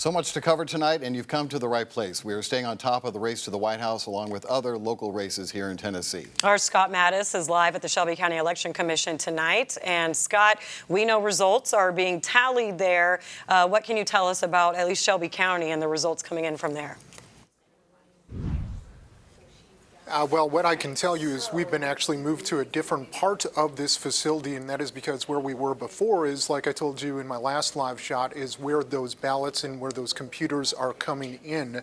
So much to cover tonight, and you've come to the right place. We are staying on top of the race to the White House along with other local races here in Tennessee. Our Scott Mattis is live at the Shelby County Election Commission tonight. And Scott, we know results are being tallied there. Uh, what can you tell us about at least Shelby County and the results coming in from there? Uh, well, what I can tell you is we've been actually moved to a different part of this facility, and that is because where we were before is, like I told you in my last live shot, is where those ballots and where those computers are coming in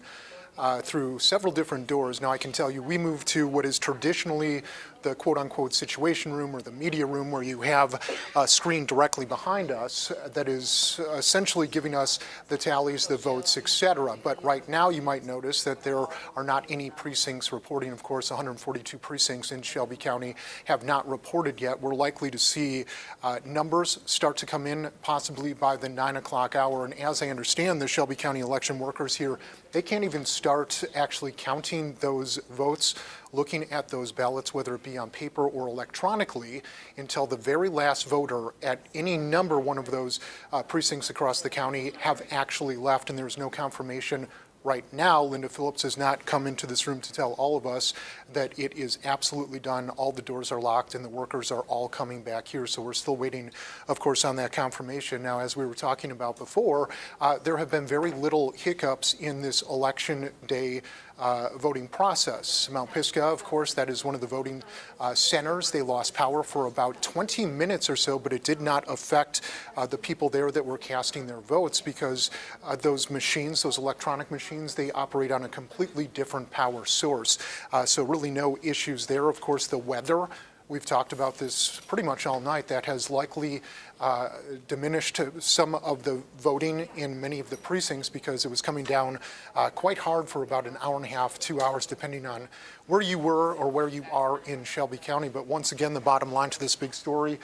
uh, through several different doors. Now, I can tell you we moved to what is traditionally the quote unquote situation room or the media room where you have a screen directly behind us that is essentially giving us the tallies, the votes, etc. But right now you might notice that there are not any precincts reporting. Of course, 142 precincts in Shelby County have not reported yet. We're likely to see uh, numbers start to come in possibly by the 9 o'clock hour. And as I understand, the Shelby County election workers here, they can't even start actually counting those votes looking at those ballots, whether it be on paper or electronically, until the very last voter at any number one of those uh, precincts across the county have actually left, and there's no confirmation right now, Linda Phillips has not come into this room to tell all of us that it is absolutely done. All the doors are locked and the workers are all coming back here. So we're still waiting, of course, on that confirmation. Now, as we were talking about before, uh, there have been very little hiccups in this election day uh, voting process. Mount Pisgah, of course, that is one of the voting uh, centers. They lost power for about 20 minutes or so, but it did not affect uh, the people there that were casting their votes because uh, those machines, those electronic machines, they operate on a completely different power source. Uh, so really no issues there. Of course, the weather We've talked about this pretty much all night. That has likely uh, diminished some of the voting in many of the precincts because it was coming down uh, quite hard for about an hour and a half, two hours, depending on where you were or where you are in Shelby County. But once again, the bottom line to this big story,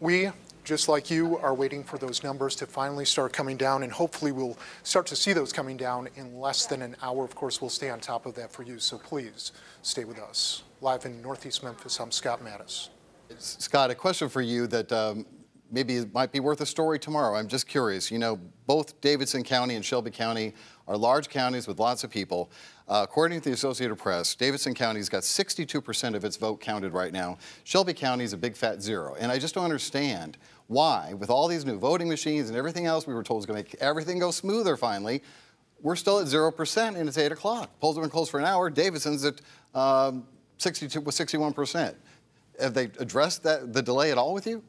we just like you, are waiting for those numbers to finally start coming down, and hopefully we'll start to see those coming down in less than an hour. Of course, we'll stay on top of that for you, so please stay with us. Live in Northeast Memphis, I'm Scott Mattis. Scott, a question for you that um, maybe it might be worth a story tomorrow. I'm just curious. You know, both Davidson County and Shelby County are large counties with lots of people. Uh, according to the Associated Press, Davidson County's got 62% of its vote counted right now. Shelby County's a big fat zero. And I just don't understand why, with all these new voting machines and everything else we were told is going to make everything go smoother finally, we're still at 0% and it's 8 o'clock. Polls have been closed for an hour. Davidson's at um, 62, 61%. Have they addressed that, the delay at all with you?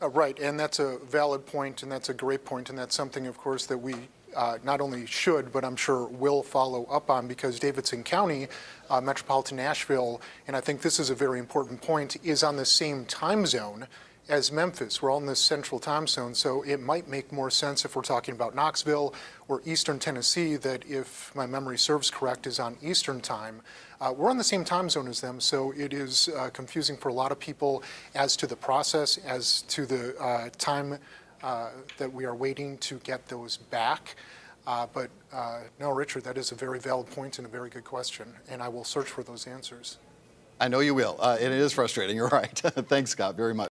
Uh, right, and that's a valid point, and that's a great point, and that's something, of course, that we uh, not only should, but I'm sure will follow up on because Davidson County, uh, Metropolitan Nashville, and I think this is a very important point, is on the same time zone as Memphis. We're all in this central time zone, so it might make more sense if we're talking about Knoxville or Eastern Tennessee that if my memory serves correct is on Eastern time. Uh, we're on the same time zone as them, so it is uh, confusing for a lot of people as to the process, as to the uh, time uh, that we are waiting to get those back. Uh, but uh, no, Richard, that is a very valid point and a very good question, and I will search for those answers. I know you will. Uh, and it is frustrating. You're right. Thanks, Scott, very much.